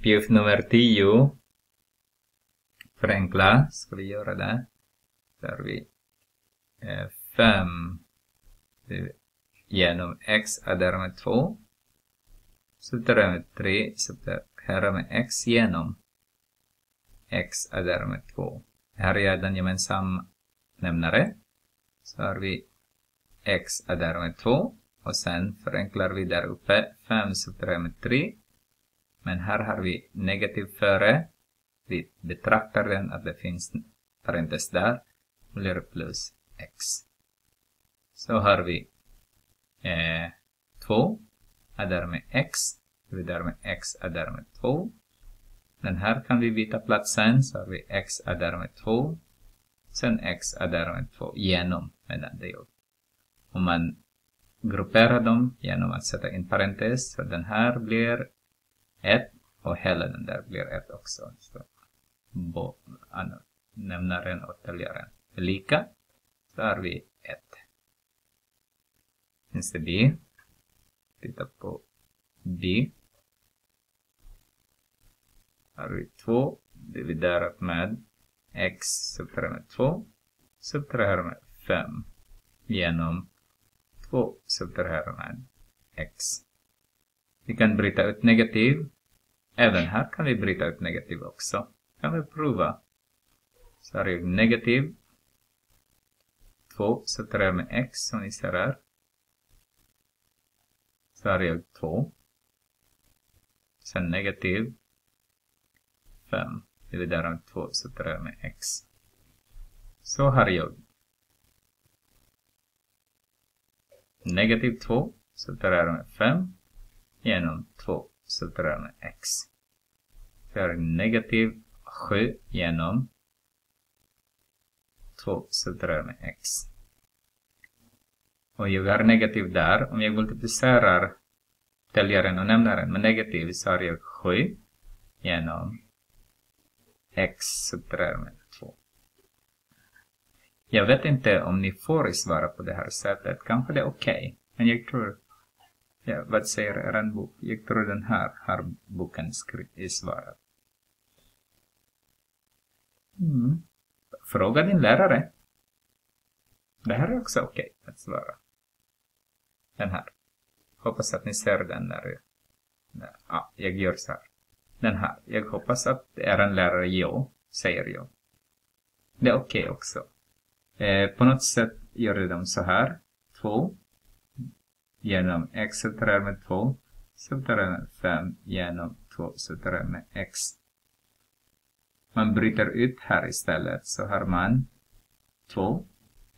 Uppgift nummer 10. Förenkla, ska vi göra det. Där vi 5 genom x adderar med 2. Subtraherar med 3, subtraherar med x genom x adderar med 2. Här är den gemensam nämnare. Så har vi x adderar med 2 och sen förenklar vi där uppe 5 subtraherar med 3 men här har vi negativ före. Vi betraktar den att det finns parentes där. Blir plus x. Så har vi eh, 2 är med x. Dividerar med x är med 2. Den här kan vi byta platsen så har vi x är med 2. Sen x är med 2 genom med det del. Om man grupperar dem genom att sätta in parentes så den här blir 1 och hela den där blir 1 också. Så bo, an, nämnaren och täljaren är lika. Så har vi 1. Finns det B? Titta på B. Har vi 2 dividerat med x subtraherar med 2 subtraherar med 5 genom 2 subtraherar med x. Vi kan bryta ut negativ. Även här kan vi bryta ut negativ också. Kan vi prova. Så har jag negativ 2 sätter jag med x som ni ser här. Så har jag 2. Sen negativ 5 dividerar med 2 sätter jag med x. Så har jag negativ 2 sätter jag med 5 genom 2 subtraherar x. Vi har negativ 7 genom 2 subtraherar med x. Och jag har negativ där. Om jag multiplicerar täljaren och nämnaren med negativ så har jag 7 genom x subtraherar med 2. Jag vet inte om ni får svara på det här sättet. Kanske det är okej. Okay. Men jag tror Ja, vad säger er bok? Jag tror den här har boken svarat. Mm. Fråga din lärare. Det här är också okej okay att svara. Den här. Hoppas att ni ser den när Ja, ah, jag gör så här. Den här. Jag hoppas att er lärare ja, säger jag. Det är okej okay också. Eh, på något sätt gör de så här. Två genom x subtraherar med 2 subtraherar med 5 genom 2 subtraherar med x. Man bryter ut här istället så har man 2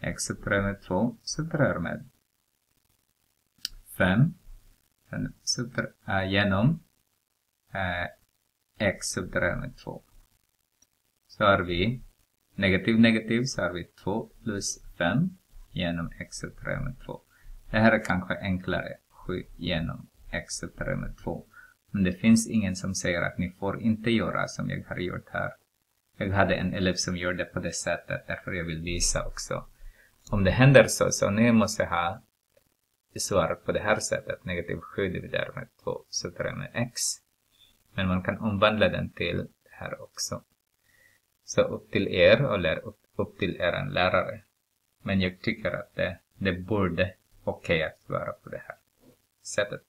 x subtraherar med 2 subtraherar med 5 eh, genom eh, x subtraherar med 2. Så har vi negativ negativ så har vi 2 plus 5 genom x subtraherar med 2. Det här är kanske enklare. 7 genom x subtraherat med 2. Men det finns ingen som säger att ni får inte göra som jag har gjort här. Jag hade en elev som gjorde på det sättet, därför jag vill visa också. Om det händer så, så ni måste ha svar på det här sättet. Negativ 7 dividerat med 2 subtraherat med x. Men man kan omvandla den till det här också. Så upp till er och lär upp, upp till er lärare. Men jag tycker att det, det borde okej okay att vara på det här sättet.